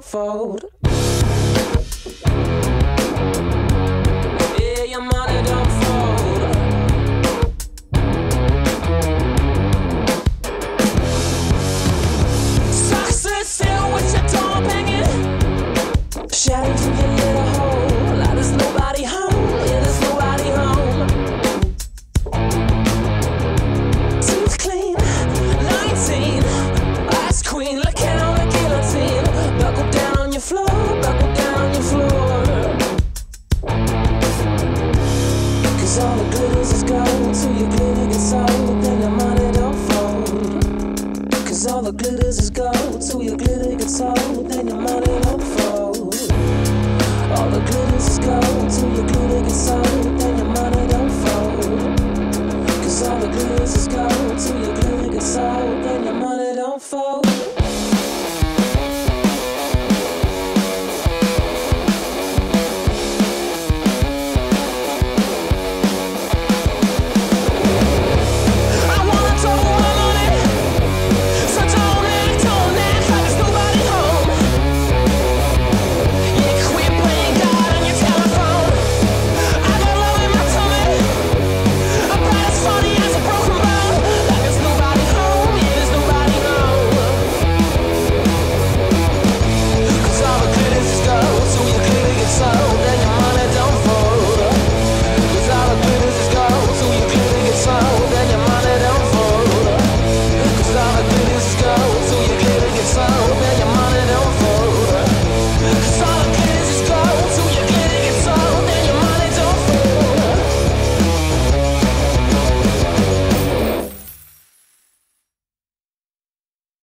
fold. all the glitters is gold. So your glitter gets sold, then your money don't fold. Cause all the glitters is gold. So your glitter gets sold, then your money don't fold. All the glitters is gold. So your glitter gets sold, then your money don't fold. Cause all the glitters is gold. So your glitter gets sold, then your money don't fold.